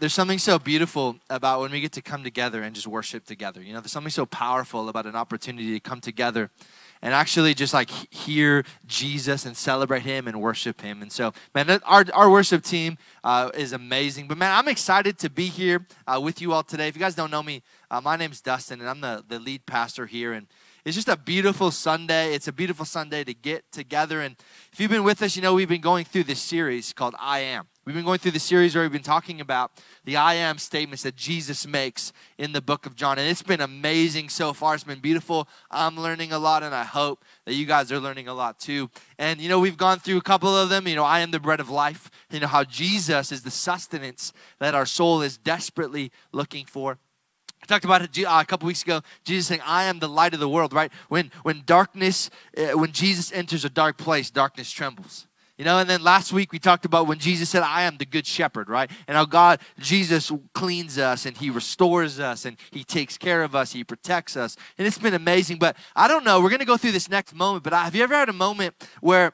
there's something so beautiful about when we get to come together and just worship together. You know, there's something so powerful about an opportunity to come together and actually just like hear Jesus and celebrate Him and worship Him. And so, man, our, our worship team uh, is amazing. But man, I'm excited to be here uh, with you all today. If you guys don't know me, uh, my name's Dustin, and I'm the, the lead pastor here. And it's just a beautiful Sunday. It's a beautiful Sunday to get together. And if you've been with us, you know we've been going through this series called I Am. We've been going through the series where we've been talking about the I am statements that Jesus makes in the book of John. And it's been amazing so far. It's been beautiful. I'm learning a lot, and I hope that you guys are learning a lot too. And, you know, we've gone through a couple of them. You know, I am the bread of life. You know, how Jesus is the sustenance that our soul is desperately looking for. I talked about it uh, a couple weeks ago. Jesus saying, "I am the light of the world." Right? When when darkness, uh, when Jesus enters a dark place, darkness trembles. You know, and then last week we talked about when Jesus said, I am the good shepherd, right? And how God, Jesus cleans us and he restores us and he takes care of us, he protects us. And it's been amazing. But I don't know, we're going to go through this next moment, but have you ever had a moment where,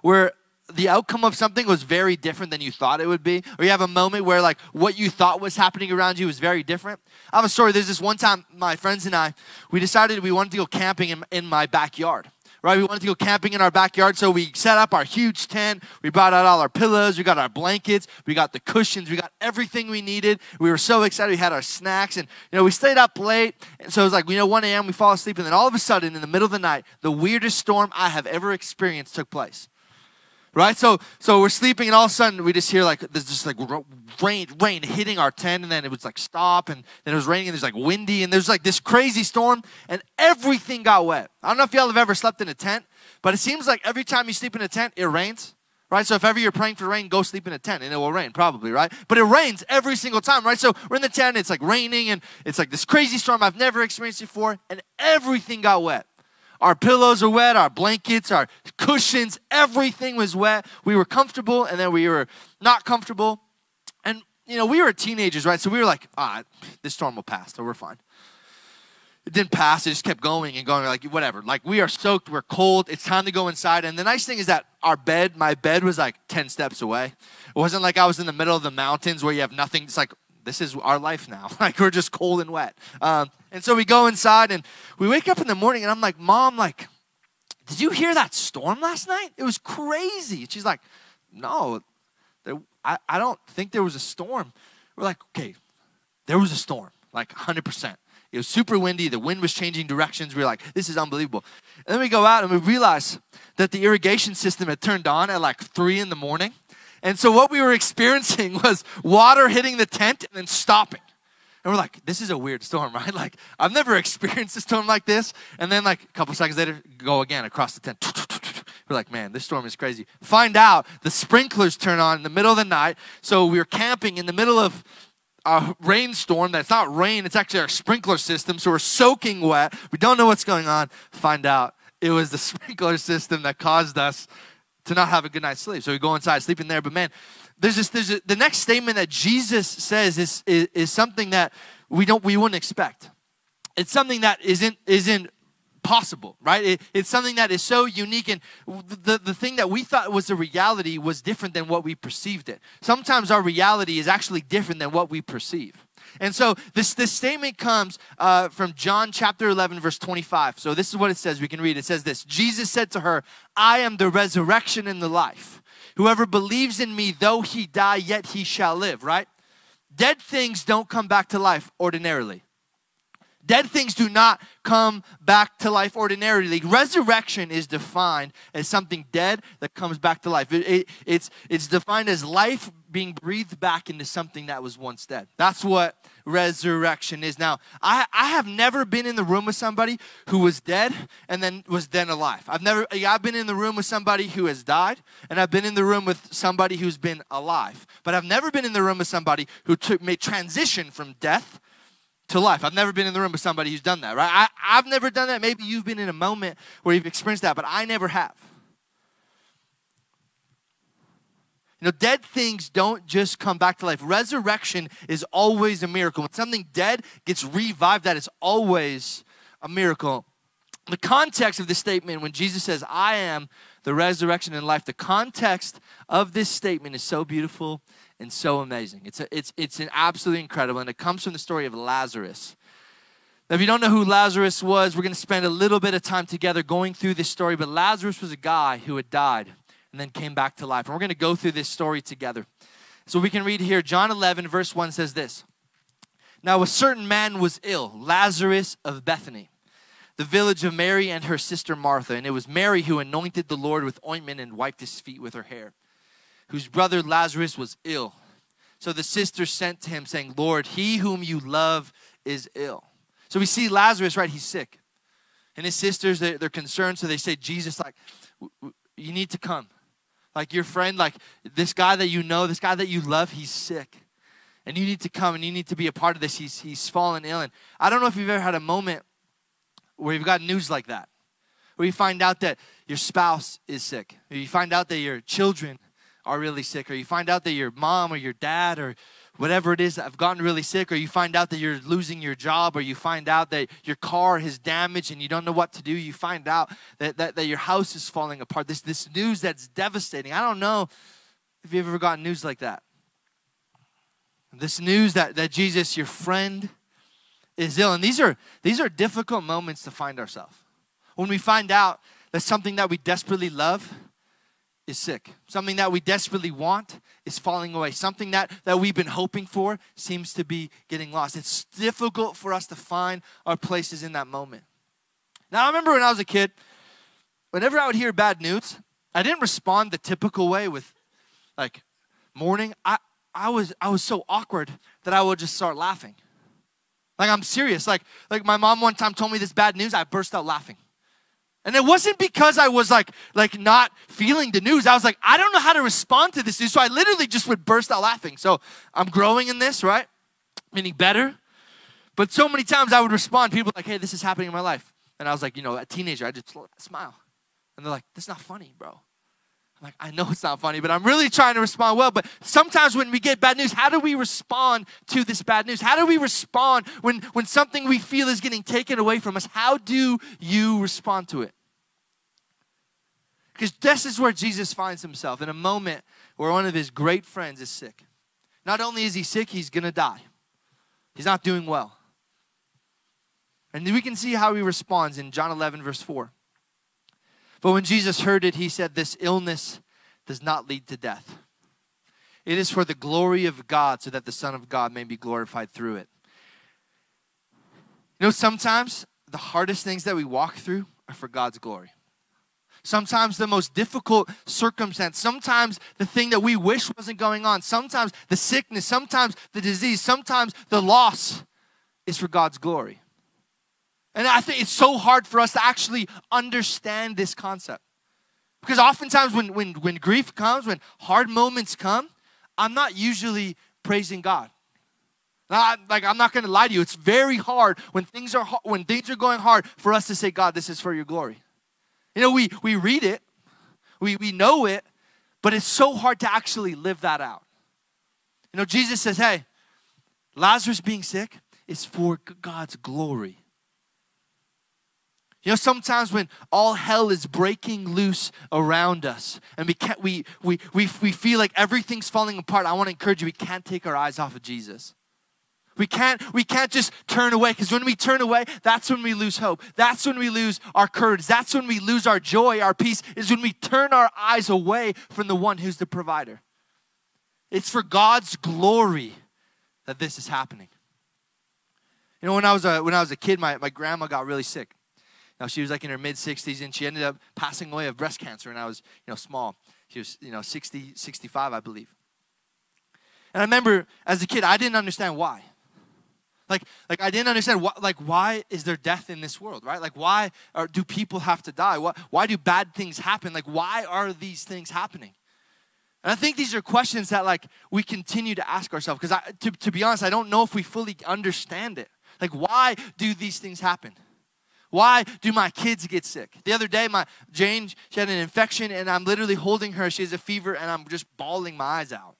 where the outcome of something was very different than you thought it would be? Or you have a moment where like what you thought was happening around you was very different? I have a story. There's this one time my friends and I, we decided we wanted to go camping in, in my backyard right? We wanted to go camping in our backyard, so we set up our huge tent. We brought out all our pillows, we got our blankets, we got the cushions, we got everything we needed. We were so excited. We had our snacks, and you know, we stayed up late. And so it was like, you know, 1 a.m. We fall asleep, and then all of a sudden, in the middle of the night, the weirdest storm I have ever experienced took place right? So so we're sleeping, and all of a sudden we just hear like there's just like rain rain hitting our tent, and then it was like stop, and then it was raining, and there's like windy, and there's like this crazy storm, and everything got wet. I don't know if y'all have ever slept in a tent, but it seems like every time you sleep in a tent, it rains. Right? So if ever you're praying for rain, go sleep in a tent and it will rain, probably, right? But it rains every single time, right? So we're in the tent, it's like raining and it's like this crazy storm I've never experienced before, and everything got wet. Our pillows are wet, our blankets, our cushions, everything was wet. We were comfortable and then we were not comfortable. And, you know, we were teenagers, right? So we were like, ah, this storm will pass, so we're fine. It didn't pass, it just kept going and going, like, whatever. Like, we are soaked, we're cold, it's time to go inside. And the nice thing is that our bed, my bed was like 10 steps away. It wasn't like I was in the middle of the mountains where you have nothing. It's like this is our life now. like we're just cold and wet. Um, and so we go inside and we wake up in the morning and I'm like, Mom, like, did you hear that storm last night? It was crazy. she's like, No, there, I, I don't think there was a storm. We're like, okay, there was a storm, like 100%. It was super windy. The wind was changing directions. We were like, this is unbelievable. And then we go out and we realize that the irrigation system had turned on at like three in the morning. And so what we were experiencing was water hitting the tent and then stopping. And we're like, this is a weird storm, right? Like, I've never experienced a storm like this. And then, like, a couple seconds later, go again across the tent. We're like, man, this storm is crazy. Find out the sprinklers turn on in the middle of the night. So we are camping in the middle of a rainstorm that's not rain, it's actually our sprinkler system. So we're soaking wet. We don't know what's going on. Find out it was the sprinkler system that caused us to not have a good night's sleep. So we go inside, sleep in there. But man, there's this, there's a, the next statement that Jesus says is, is, is something that we don't, we wouldn't expect. It's something that isn't, isn't possible, right? It, it's something that is so unique, and the, the thing that we thought was a reality was different than what we perceived it. Sometimes our reality is actually different than what we perceive. And so this, this statement comes uh, from John chapter 11, verse 25. So this is what it says. We can read. It says this Jesus said to her, I am the resurrection and the life. Whoever believes in me, though he die, yet he shall live, right? Dead things don't come back to life ordinarily. Dead things do not come back to life ordinarily. Resurrection is defined as something dead that comes back to life. It, it, it's, it's defined as life being breathed back into something that was once dead. That's what resurrection is. Now, I, I have never been in the room with somebody who was dead and then was then alive. I've never, I've been in the room with somebody who has died, and I've been in the room with somebody who's been alive. But I've never been in the room with somebody who took, made transition from death to life. I've never been in the room with somebody who's done that, right? I, I've never done that. Maybe you've been in a moment where you've experienced that, but I never have. You know, dead things don't just come back to life. Resurrection is always a miracle. When something dead gets revived, that is always a miracle. The context of this statement, when Jesus says, I am the resurrection and life, the context of this statement is so beautiful and so amazing. It's, a, it's, it's an absolutely incredible, and it comes from the story of Lazarus. Now, if you don't know who Lazarus was, we're going to spend a little bit of time together going through this story. But Lazarus was a guy who had died and then came back to life. And we're going to go through this story together. So we can read here John 11, verse 1 says this Now, a certain man was ill, Lazarus of Bethany, the village of Mary and her sister Martha. And it was Mary who anointed the Lord with ointment and wiped his feet with her hair, whose brother Lazarus was ill. So the sister sent to him, saying, Lord, he whom you love is ill. So we see Lazarus, right? He's sick. And his sisters, they're, they're concerned. So they say, Jesus, like, you need to come. Like your friend, like this guy that you know, this guy that you love, he's sick. And you need to come and you need to be a part of this. He's, he's fallen ill. And I don't know if you've ever had a moment where you've got news like that, where you find out that your spouse is sick, or you find out that your children are really sick, or you find out that your mom or your dad or whatever it is I've gotten really sick, or you find out that you're losing your job, or you find out that your car is damaged and you don't know what to do, you find out that, that, that your house is falling apart. This, this news that's devastating. I don't know if you've ever gotten news like that. This news that, that Jesus, your friend, is ill. And these are these are difficult moments to find ourselves. When we find out that something that we desperately love is sick. Something that we desperately want is falling away. Something that, that we've been hoping for seems to be getting lost. It's difficult for us to find our places in that moment. Now, I remember when I was a kid, whenever I would hear bad news, I didn't respond the typical way with like mourning. I, I was I was so awkward that I would just start laughing. Like I'm serious. Like like my mom one time told me this bad news, I burst out laughing. And it wasn't because I was like, like not feeling the news. I was like, I don't know how to respond to this news. So I literally just would burst out laughing. So I'm growing in this, right? Meaning better. But so many times I would respond, people like, hey, this is happening in my life. And I was like, you know, a teenager, I just smile. And they're like, that's not funny, bro. Like, I know it's not funny, but I'm really trying to respond well. But sometimes when we get bad news, how do we respond to this bad news? How do we respond when, when something we feel is getting taken away from us? How do you respond to it? Because this is where Jesus finds himself in a moment where one of his great friends is sick. Not only is he sick, he's going to die. He's not doing well. And we can see how he responds in John 11, verse 4. But when Jesus heard it, he said, This illness does not lead to death. It is for the glory of God, so that the Son of God may be glorified through it. You know, sometimes the hardest things that we walk through are for God's glory. Sometimes the most difficult circumstance, sometimes the thing that we wish wasn't going on, sometimes the sickness, sometimes the disease, sometimes the loss is for God's glory. And I think it's so hard for us to actually understand this concept. Because oftentimes when, when, when grief comes, when hard moments come, I'm not usually praising God. Not, like I'm not going to lie to you. It's very hard when things are when things are going hard for us to say, God, this is for your glory. You know, we we read it, we we know it, but it's so hard to actually live that out. You know, Jesus says, "Hey, Lazarus being sick is for God's glory." You know, sometimes when all hell is breaking loose around us and we, can't, we, we, we, we feel like everything's falling apart, I want to encourage you, we can't take our eyes off of Jesus. We can't, we can't just turn away because when we turn away, that's when we lose hope. That's when we lose our courage. That's when we lose our joy, our peace, is when we turn our eyes away from the one who's the provider. It's for God's glory that this is happening. You know, when I was a, when I was a kid, my, my grandma got really sick. Now, she was like in her mid 60s and she ended up passing away of breast cancer and I was, you know, small. She was, you know, 60, 65, I believe. And I remember as a kid, I didn't understand why. Like, like I didn't understand like why is there death in this world, right? Like why are, do people have to die? Why, why do bad things happen? Like why are these things happening? And I think these are questions that like we continue to ask ourselves because to, to be honest, I don't know if we fully understand it. Like why do these things happen? Why do my kids get sick? The other day, my Jane, she had an infection, and I'm literally holding her. She has a fever, and I'm just bawling my eyes out.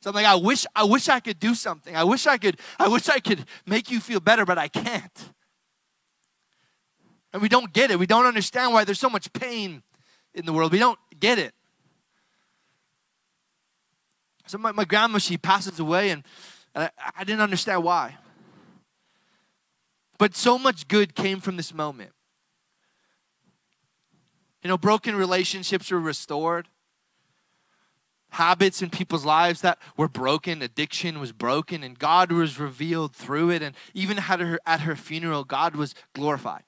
So I'm like, I wish, I wish I could do something. I wish I could, I wish I could make you feel better, but I can't. And we don't get it. We don't understand why there's so much pain in the world. We don't get it. So my, my grandma, she passes away, and, and I, I didn't understand why. But so much good came from this moment. You know, broken relationships were restored. Habits in people's lives that were broken, addiction was broken, and God was revealed through it. And even at her, at her funeral, God was glorified.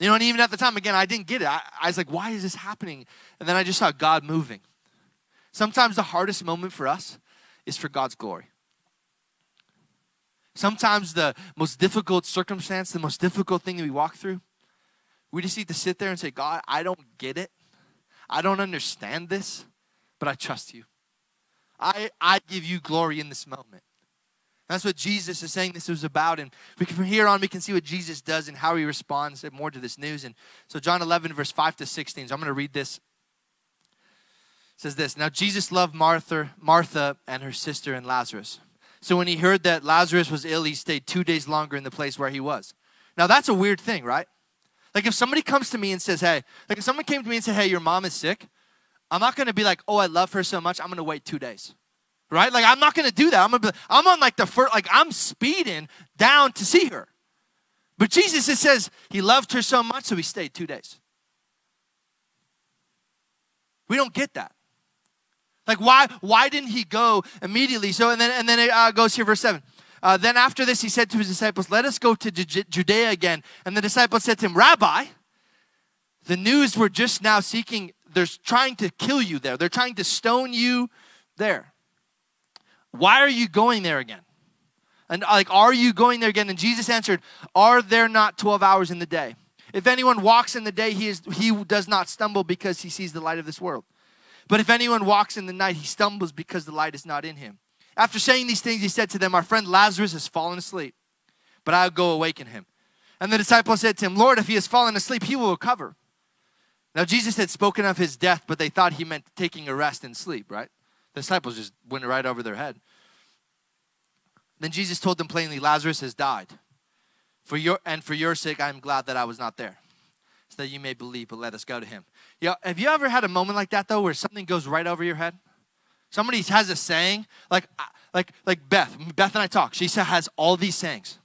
You know, and even at the time, again, I didn't get it. I, I was like, why is this happening? And then I just saw God moving. Sometimes the hardest moment for us is for God's glory. Sometimes the most difficult circumstance, the most difficult thing that we walk through, we just need to sit there and say, God, I don't get it. I don't understand this, but I trust you. I, I give you glory in this moment. That's what Jesus is saying this was about. And we can, from here on, we can see what Jesus does and how he responds more to this news. And so, John 11, verse 5 to 16. So, I'm going to read this. It says this Now, Jesus loved Martha, Martha and her sister and Lazarus. So, when he heard that Lazarus was ill, he stayed two days longer in the place where he was. Now, that's a weird thing, right? Like, if somebody comes to me and says, Hey, like if someone came to me and said, Hey, your mom is sick, I'm not going to be like, Oh, I love her so much, I'm going to wait two days right? Like I'm not gonna do that. I'm gonna be, I'm on like the first, like I'm speeding down to see her. But Jesus, it says he loved her so much, so he stayed two days. We don't get that. Like why? Why didn't he go immediately? So and then and then it uh, goes here, verse seven. Uh, then after this, he said to his disciples, "Let us go to Ju- Judea again." And the disciples said to him, "Rabbi, the Jews we're just now seeking. They're trying to kill you there. They're trying to stone you there." Why are you going there again? And like, are you going there again? And Jesus answered, Are there not 12 hours in the day? If anyone walks in the day, he, is, he does not stumble because he sees the light of this world. But if anyone walks in the night, he stumbles because the light is not in him. After saying these things, he said to them, Our friend Lazarus has fallen asleep, but I'll go awaken him. And the disciples said to him, Lord, if he has fallen asleep, he will recover. Now, Jesus had spoken of his death, but they thought he meant taking a rest and sleep, right? The disciples just went right over their head. Then Jesus told them plainly, Lazarus has died. For your and for your sake, I am glad that I was not there, so that you may believe. But let us go to him. Yeah, have you ever had a moment like that though, where something goes right over your head? Somebody has a saying, like uh, like like Beth. Beth and I talk. She has all these sayings,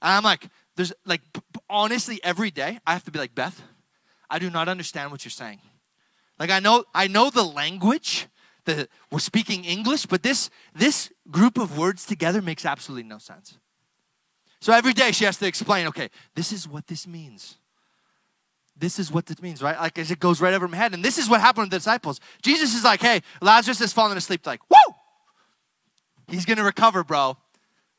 and I'm like, there's like honestly every day I have to be like Beth. I do not understand what you're saying. Like I know I know the language, that we're speaking English, but this, this group of words together makes absolutely no sense. So every day she has to explain, okay, this is what this means. This is what this means, right? Like as it goes right over my head. And this is what happened to the disciples. Jesus is like, hey, Lazarus has fallen asleep. like, whoa! He's gonna recover, bro.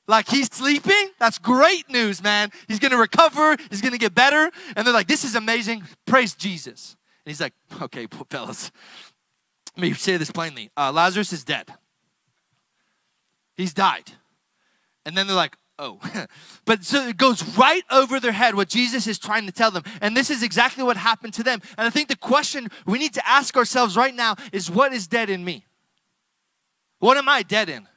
Like he's sleeping? That's great news, man. He's gonna recover, he's gonna get better. And they're like, this is amazing. Praise Jesus. And he's like, okay, fellas, let me say this plainly uh, Lazarus is dead, he's died. And then they're like, oh. but so it goes right over their head what Jesus is trying to tell them. And this is exactly what happened to them. And I think the question we need to ask ourselves right now is what is dead in me? What am I dead in?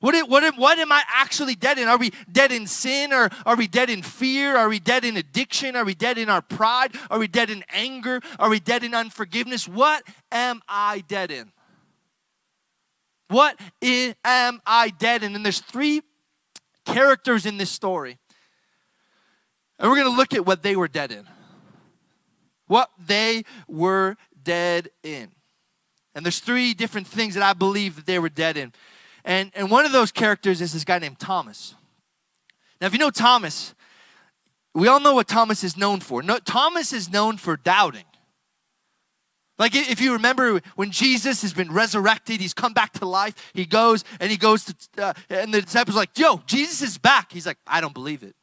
What, what, what am I actually dead in? Are we dead in sin or are we dead in fear? Are we dead in addiction? Are we dead in our pride? Are we dead in anger? Are we dead in unforgiveness? What am I dead in? What am I dead in? And there's three characters in this story. And we're going to look at what they were dead in. What they were dead in. And there's three different things that I believe that they were dead in. And, and one of those characters is this guy named Thomas. Now, if you know Thomas, we all know what Thomas is known for. No, Thomas is known for doubting. Like if you remember when Jesus has been resurrected, he's come back to life. He goes and he goes to, uh, and the disciples are like, "Yo, Jesus is back." He's like, "I don't believe it,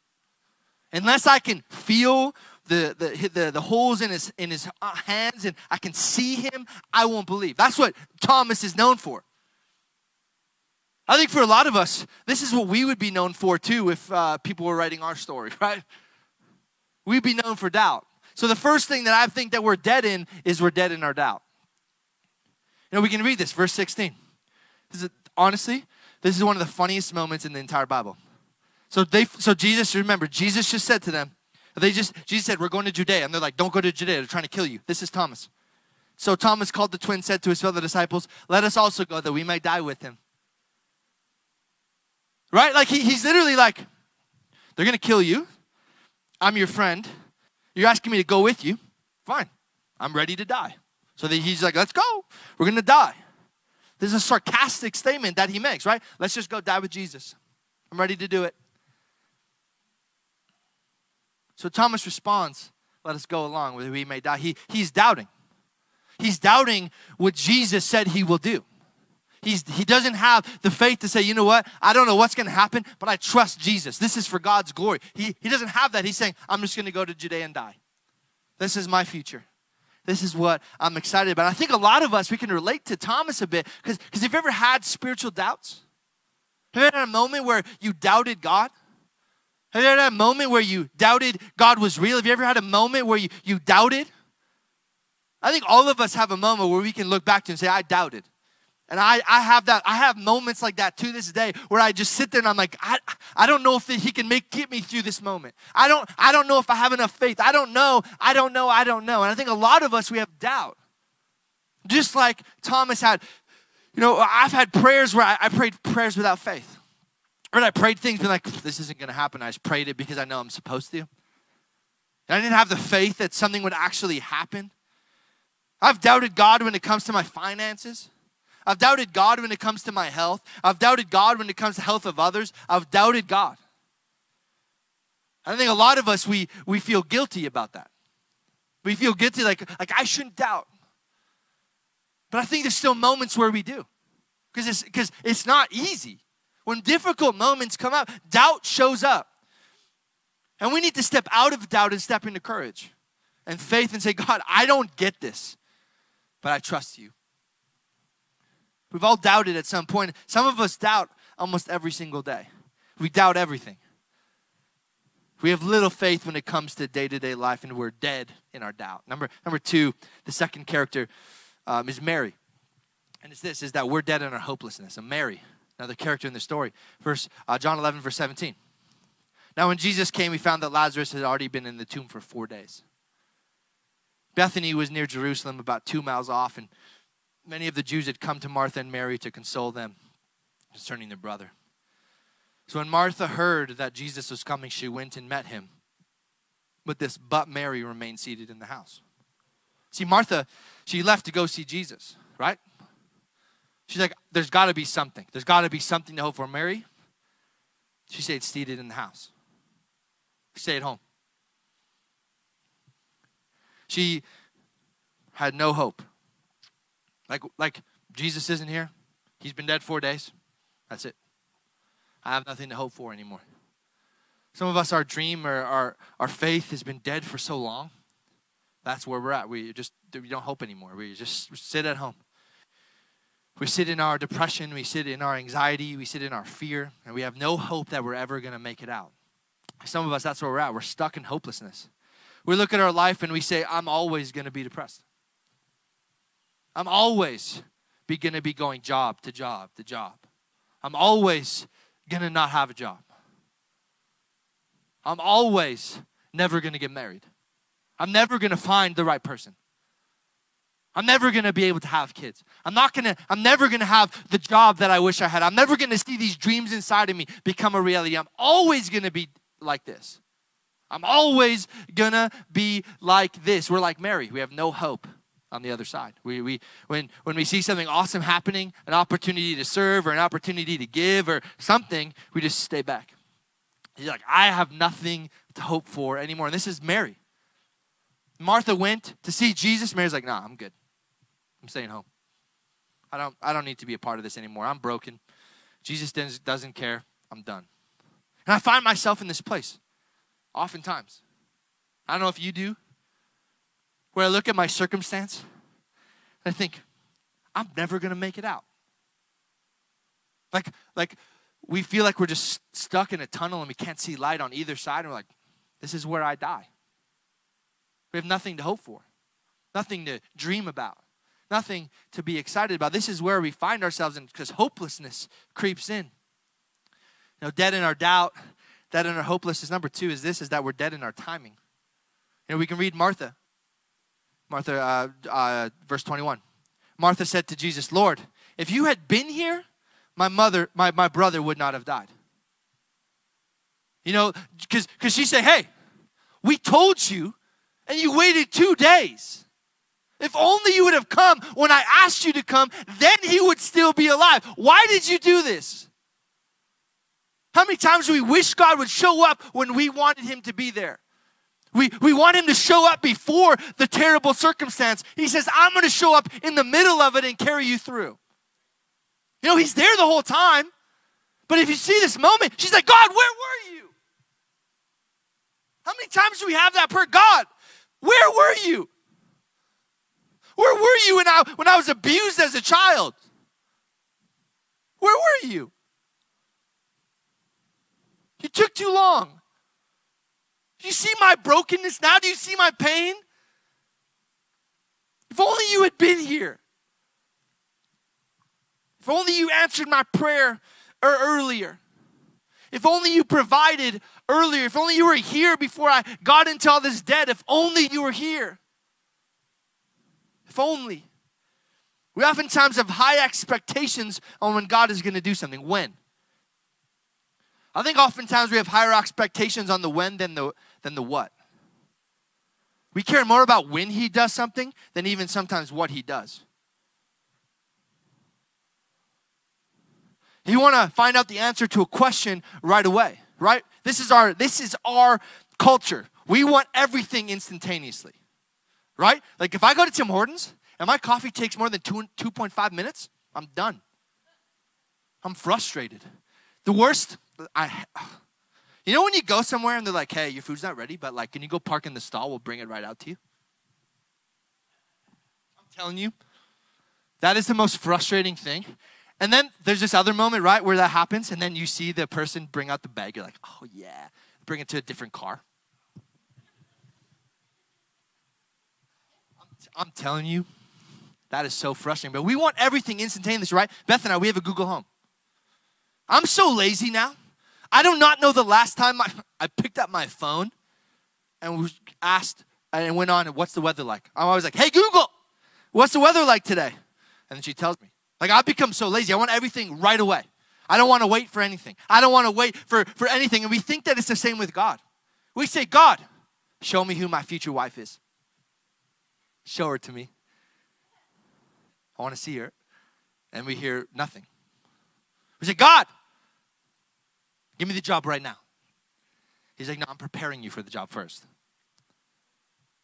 unless I can feel the the the, the holes in his in his uh, hands and I can see him. I won't believe." That's what Thomas is known for. I think for a lot of us, this is what we would be known for too if uh, people were writing our story, right? We'd be known for doubt. So the first thing that I think that we're dead in is we're dead in our doubt. You know, we can read this, verse 16. This is, honestly, this is one of the funniest moments in the entire Bible. So they, so Jesus, remember, Jesus just said to them, they just, Jesus said, we're going to Judea. And they're like, don't go to Judea. They're trying to kill you. This is Thomas. So Thomas called the twin, said to his fellow disciples, Let us also go that we might die with him. Right? Like he, he's literally like, They're going to kill you. I'm your friend. You're asking me to go with you. Fine. I'm ready to die. So he's like, Let's go. We're going to die. This is a sarcastic statement that he makes, right? Let's just go die with Jesus. I'm ready to do it. So Thomas responds, Let us go along with we may die. He, he's doubting. He's doubting what Jesus said he will do. He's, he doesn't have the faith to say, you know what, I don't know what's going to happen, but I trust Jesus. This is for God's glory. He, he doesn't have that. He's saying, I'm just going to go to Judea and die. This is my future. This is what I'm excited about. I think a lot of us, we can relate to Thomas a bit because if you've ever had spiritual doubts, have you ever had a moment where you doubted God? Have you ever had a moment where you doubted God was real? Have you ever had a moment where you, you doubted? I think all of us have a moment where we can look back to and say, I doubted. And I, I have that, I have moments like that to this day where I just sit there and I'm like, I, I don't know if he can make get me through this moment. I don't, I don't know if I have enough faith. I don't know, I don't know, I don't know. And I think a lot of us we have doubt. Just like Thomas had, you know, I've had prayers where I, I prayed prayers without faith. Or I prayed things and like, this isn't gonna happen. I just prayed it because I know I'm supposed to. And I didn't have the faith that something would actually happen. I've doubted God when it comes to my finances. I've doubted God when it comes to my health. I've doubted God when it comes to health of others. I've doubted God. I think a lot of us we we feel guilty about that. We feel guilty like like I shouldn't doubt. But I think there's still moments where we do. Because it's because it's not easy. When difficult moments come up, doubt shows up. And we need to step out of doubt and step into courage and faith and say, God, I don't get this, but I trust you. We've all doubted at some point. Some of us doubt almost every single day. We doubt everything. We have little faith when it comes to day to day life, and we're dead in our doubt. Number, number two, the second character um, is Mary. And it's this is that we're dead in our hopelessness. And Mary, another character in the story. Verse uh, John 11, verse 17. Now, when Jesus came, we found that Lazarus had already been in the tomb for four days. Bethany was near Jerusalem, about two miles off, and many of the Jews had come to Martha and Mary to console them concerning their brother. So when Martha heard that Jesus was coming, she went and met him. But this, but Mary remained seated in the house. See, Martha, she left to go see Jesus, right? She's like, there's got to be something. There's got to be something to hope for. Mary, she stayed seated in the house. She stayed home. She had no hope. Like, like Jesus isn't here. He's been dead four days. That's it. I have nothing to hope for anymore. Some of us, our dream or our, our faith has been dead for so long. That's where we're at. We just we don't hope anymore. We just sit at home. We sit in our depression, we sit in our anxiety, we sit in our fear, and we have no hope that we're ever going to make it out. Some of us, that's where we're at. We're stuck in hopelessness. We look at our life and we say, I'm always going to be depressed. I'm always be going to be going job to job to job. I'm always going to not have a job. I'm always never going to get married. I'm never going to find the right person. I'm never going to be able to have kids. I'm not going to I'm never going to have the job that I wish I had. I'm never going to see these dreams inside of me become a reality. I'm always going to be like this. I'm always going to be like this. We're like Mary. We have no hope on the other side. We, we, when, when we see something awesome happening, an opportunity to serve or an opportunity to give or something, we just stay back. He's like, I have nothing to hope for anymore. And this is Mary. Martha went to see Jesus. Mary's like, nah, I'm good. I'm staying home. I don't, I don't need to be a part of this anymore. I'm broken. Jesus doesn't, doesn't care. I'm done. And I find myself in this place oftentimes. I don't know if you do, where I look at my circumstance and I think, I'm never to make it out. Like, like we feel like we're just stuck in a tunnel and we can't see light on either side. And we're like, this is where I die. We have nothing to hope for, nothing to dream about, nothing to be excited about. This is where we find ourselves in because hopelessness creeps in. You know, dead in our doubt, dead in our hopelessness. Number two is this is that we're dead in our timing. You know, we can read Martha. Martha, uh, uh, verse 21. Martha said to Jesus, Lord, if you had been here, my mother, my, my brother would not have died. You know, because she said, Hey, we told you, and you waited two days. If only you would have come when I asked you to come, then he would still be alive. Why did you do this? How many times do we wish God would show up when we wanted him to be there? We, we want him to show up before the terrible circumstance. He says, I'm going to show up in the middle of it and carry you through. You know, he's there the whole time. But if you see this moment, she's like, God, where were you? How many times do we have that prayer? God, where were you? Where were you when I, when I was abused as a child? Where were you? You took too long. Do you see my brokenness now? Do you see my pain? If only you had been here. If only you answered my prayer er, earlier. If only you provided earlier. If only you were here before I got into all this debt. If only you were here. If only. We oftentimes have high expectations on when God is going to do something. When? I think oftentimes we have higher expectations on the when than the, than the what. We care more about when He does something than even sometimes what He does. You want to find out the answer to a question right away, right? This is our this is our culture. We want everything instantaneously. Right? Like if I go to Tim Hortons and my coffee takes more than 2 2.5 minutes, I'm done. I'm frustrated. The worst I You know when you go somewhere and they're like, "Hey, your food's not ready, but like can you go park in the stall? We'll bring it right out to you." I'm telling you, that is the most frustrating thing. And then there's this other moment, right, where that happens, and then you see the person bring out the bag. You're like, oh, yeah. Bring it to a different car. I'm, t- I'm telling you, that is so frustrating. But we want everything instantaneous, right? Beth and I, we have a Google Home. I'm so lazy now. I do not know the last time I, I picked up my phone and was asked and went on, what's the weather like? I'm always like, hey, Google, what's the weather like today? And then she tells me. Like I've become so lazy. I want everything right away. I don't want to wait for anything. I don't want to wait for, for anything. And we think that it's the same with God. We say, God, show me who my future wife is. Show her to me. I want to see her. And we hear nothing. We say, God, give me the job right now. He's like, No, I'm preparing you for the job first.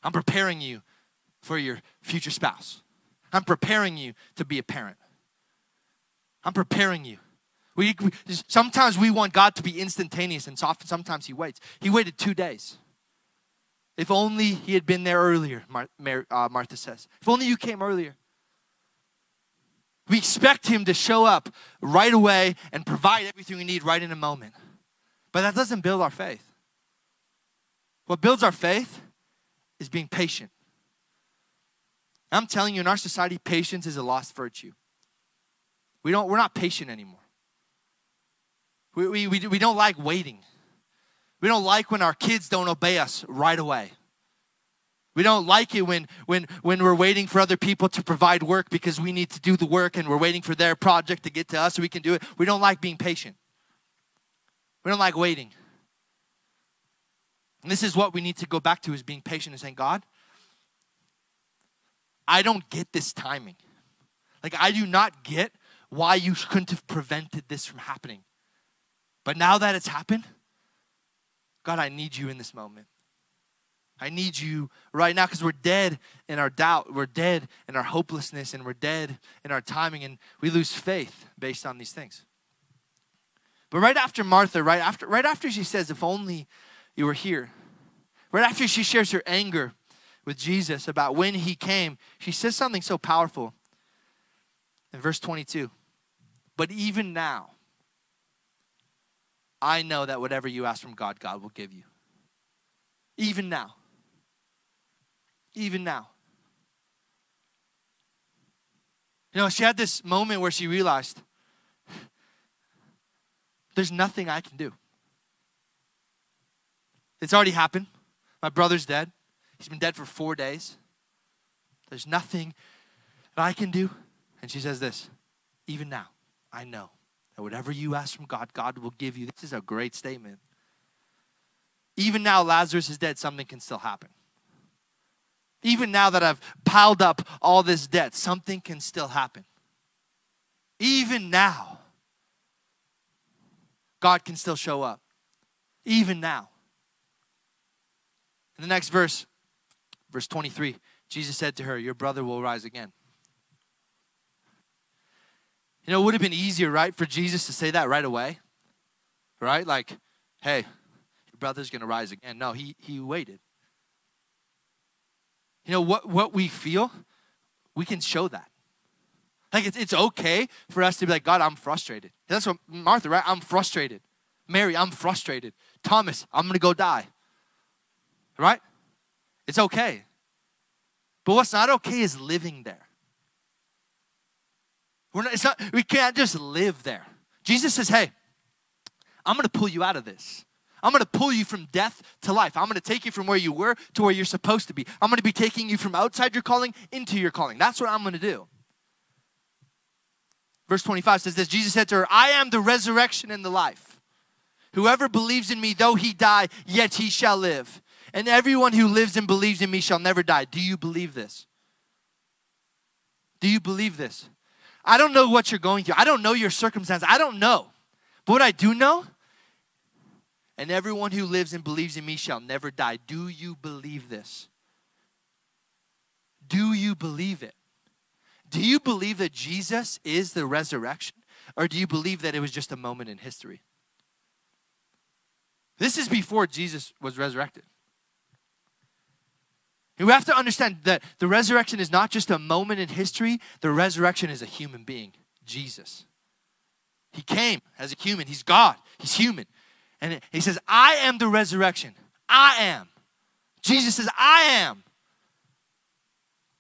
I'm preparing you for your future spouse. I'm preparing you to be a parent. I'm preparing you. We, we, sometimes we want God to be instantaneous, and often, sometimes He waits. He waited two days. If only He had been there earlier, Mar- Mar- uh, Martha says. If only you came earlier. We expect Him to show up right away and provide everything we need right in a moment. But that doesn't build our faith. What builds our faith is being patient. I'm telling you, in our society, patience is a lost virtue. We don't, we're not patient anymore. We, we, we, we don't like waiting. We don't like when our kids don't obey us right away. We don't like it when, when, when we're waiting for other people to provide work because we need to do the work and we're waiting for their project to get to us so we can do it. We don't like being patient. We don't like waiting. And this is what we need to go back to is being patient and saying, God, I don't get this timing. Like I do not get why you couldn't have prevented this from happening. But now that it's happened, God, I need you in this moment. I need you right now because we're dead in our doubt. We're dead in our hopelessness and we're dead in our timing and we lose faith based on these things. But right after Martha, right after, right after she says, if only you were here, right after she shares her anger with Jesus about when he came, she says something so powerful in verse 22. But even now, I know that whatever you ask from God, God will give you. Even now. Even now. You know, she had this moment where she realized there's nothing I can do. It's already happened. My brother's dead. He's been dead for four days. There's nothing that I can do. And she says this Even now, I know that whatever you ask from God, God will give you. This is a great statement. Even now, Lazarus is dead, something can still happen. Even now that I've piled up all this debt, something can still happen. Even now, God can still show up. Even now. In the next verse, verse 23, Jesus said to her, Your brother will rise again. You know, it would have been easier, right, for Jesus to say that right away, right? Like, hey, your brother's going to rise again. No, he, he waited. You know, what, what we feel, we can show that. Like, it's, it's okay for us to be like, God, I'm frustrated. That's what Martha, right? I'm frustrated. Mary, I'm frustrated. Thomas, I'm going to go die. Right? It's okay. But what's not okay is living there. We're not, it's not, we can't just live there. Jesus says, hey, I'm going to pull you out of this. I'm going to pull you from death to life. I'm going to take you from where you were to where you're supposed to be. I'm going to be taking you from outside your calling into your calling. That's what I'm going to do. Verse 25 says this Jesus said to her, I am the resurrection and the life. Whoever believes in me, though he die, yet he shall live. And everyone who lives and believes in me shall never die. Do you believe this? Do you believe this? I don't know what you're going through. I don't know your circumstance. I don't know. But what I do know, and everyone who lives and believes in me shall never die. Do you believe this? Do you believe it? Do you believe that Jesus is the resurrection? Or do you believe that it was just a moment in history? This is before Jesus was resurrected. We have to understand that the resurrection is not just a moment in history, the resurrection is a human being, Jesus. He came as a human, He's God, He's human. And He says, I am the resurrection. I am. Jesus says, I am.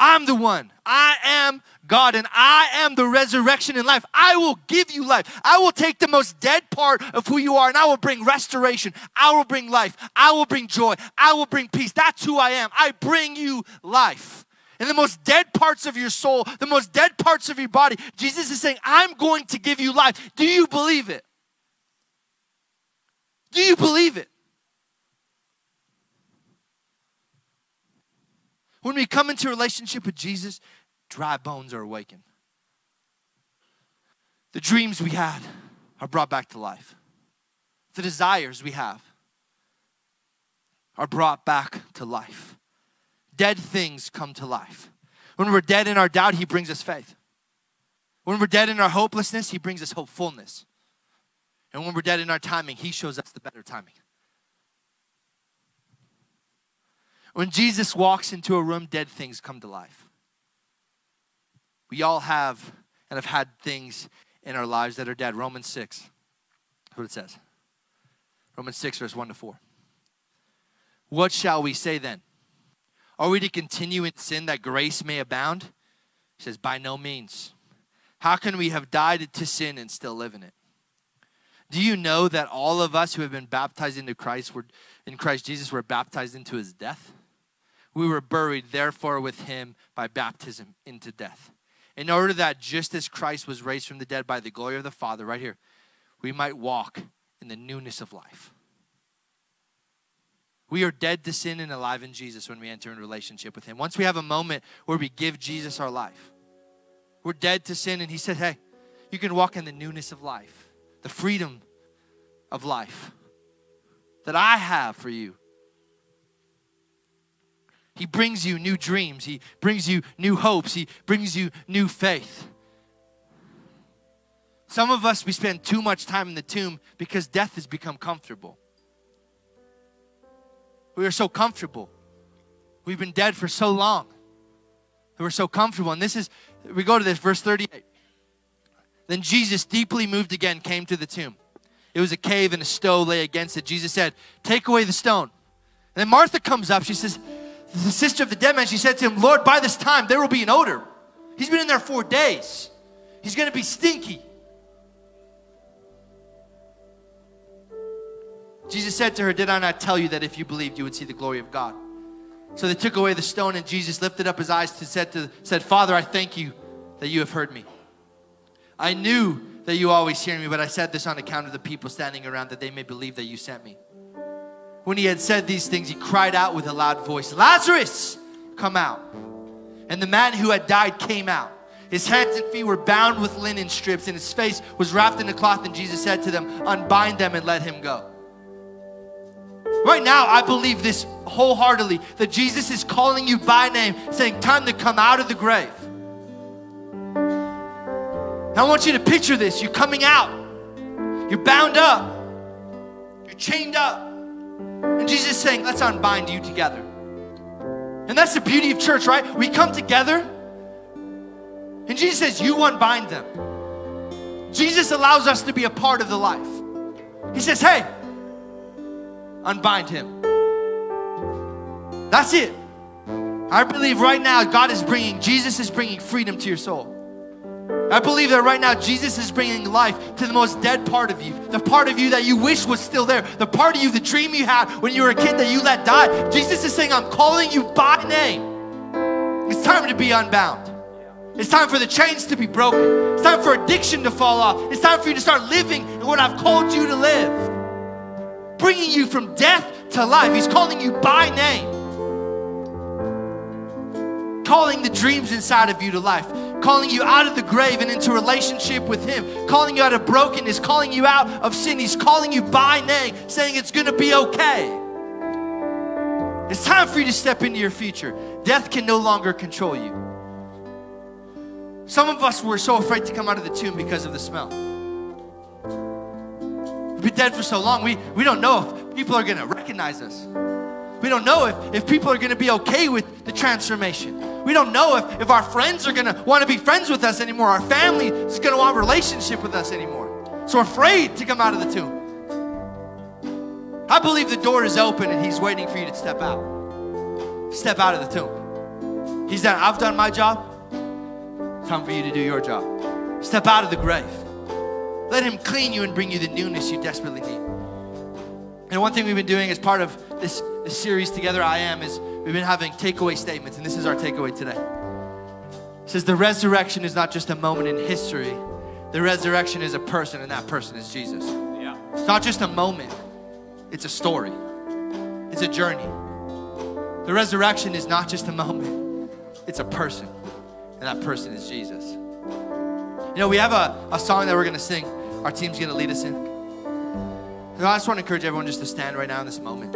I'm the one. I am God and I am the resurrection in life. I will give you life. I will take the most dead part of who you are and I will bring restoration. I will bring life. I will bring joy. I will bring peace. That's who I am. I bring you life. In the most dead parts of your soul, the most dead parts of your body, Jesus is saying, I'm going to give you life. Do you believe it? Do you believe it? When we come into relationship with Jesus, dry bones are awakened. The dreams we had are brought back to life. The desires we have are brought back to life. Dead things come to life. When we're dead in our doubt, He brings us faith. When we're dead in our hopelessness, He brings us hopefulness. And when we're dead in our timing, He shows us the better timing. When Jesus walks into a room, dead things come to life. We all have and have had things in our lives that are dead. Romans 6, that's what it says. Romans 6, verse 1 to 4. What shall we say then? Are we to continue in sin that grace may abound? He says, By no means. How can we have died to sin and still live in it? Do you know that all of us who have been baptized into Christ were in Christ Jesus were baptized into his death? we were buried, therefore, with him by baptism into death. In order that just as Christ was raised from the dead by the glory of the Father, right here, we might walk in the newness of life. We are dead to sin and alive in Jesus when we enter in relationship with him. Once we have a moment where we give Jesus our life, we're dead to sin, and he said, Hey, you can walk in the newness of life, the freedom of life that I have for you. He brings you new dreams. He brings you new hopes. He brings you new faith. Some of us, we spend too much time in the tomb because death has become comfortable. We are so comfortable. We've been dead for so long. We're so comfortable. And this is, we go to this, verse 38. Then Jesus, deeply moved again, came to the tomb. It was a cave and a stone lay against it. Jesus said, Take away the stone. And then Martha comes up. She says, the sister of the dead man, she said to him, Lord, by this time there will be an odor. He's been in there four days. He's going to be stinky. Jesus said to her, Did I not tell you that if you believed, you would see the glory of God? So they took away the stone, and Jesus lifted up his eyes to said said, Father, I thank you that you have heard me. I knew that you always hear me, but I said this on account of the people standing around that they may believe that you sent me. When he had said these things, he cried out with a loud voice, Lazarus, come out. And the man who had died came out. His hands and feet were bound with linen strips, and his face was wrapped in a cloth. And Jesus said to them, Unbind them and let him go. Right now, I believe this wholeheartedly that Jesus is calling you by name, saying, Time to come out of the grave. I want you to picture this. You're coming out, you're bound up, you're chained up. And Jesus is saying, Let's unbind you together. And that's the beauty of church, right? We come together, and Jesus says, You unbind them. Jesus allows us to be a part of the life. He says, Hey, unbind him. That's it. I believe right now God is bringing, Jesus is bringing freedom to your soul. I believe that right now Jesus is bringing life to the most dead part of you, the part of you that you wish was still there, the part of you, the dream you had when you were a kid that you let die. Jesus is saying, I'm calling you by name. It's time to be unbound. It's time for the chains to be broken. It's time for addiction to fall off. It's time for you to start living in what I've called you to live. Bringing you from death to life. He's calling you by name calling the dreams inside of you to life, calling you out of the grave and into relationship with Him, calling you out of brokenness, calling you out of sin. He's calling you by name, saying it's going to be okay. It's time for you to step into your future. Death can no longer control you. Some of us were so afraid to come out of the tomb because of the smell. We've been dead for so long, we, we don't know if people are going to recognize us. We don't know if, if people are going to be okay with the transformation. We don't know if, if our friends are going to want to be friends with us anymore. Our family is going to want a relationship with us anymore. So we're afraid to come out of the tomb. I believe the door is open and He's waiting for you to step out. Step out of the tomb. He's done, I've done my job. Time for you to do your job. Step out of the grave. Let Him clean you and bring you the newness you desperately need. And one thing we've been doing as part of this, this series together, I am, is we've been having takeaway statements, and this is our takeaway today. It says the resurrection is not just a moment in history. The resurrection is a person, and that person is Jesus. Yeah. It's not just a moment, it's a story. It's a journey. The resurrection is not just a moment, it's a person, and that person is Jesus. You know, we have a, a song that we're gonna sing. Our team's gonna lead us in. I just want to encourage everyone just to stand right now in this moment.